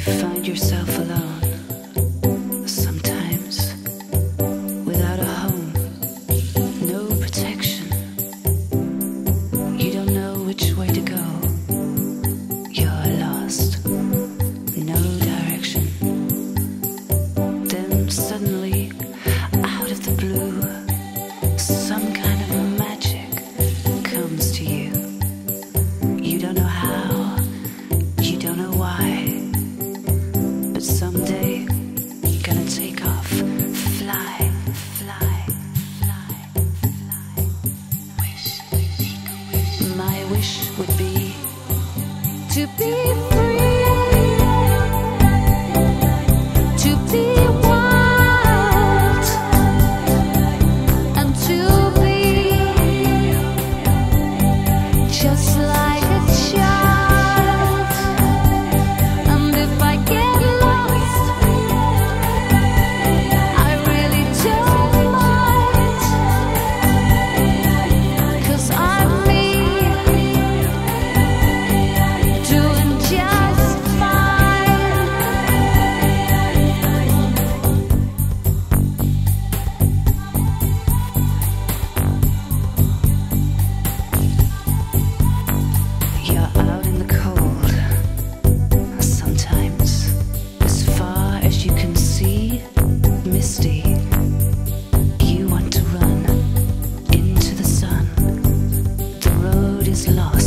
find yourself alone, Wish, would be to be lost.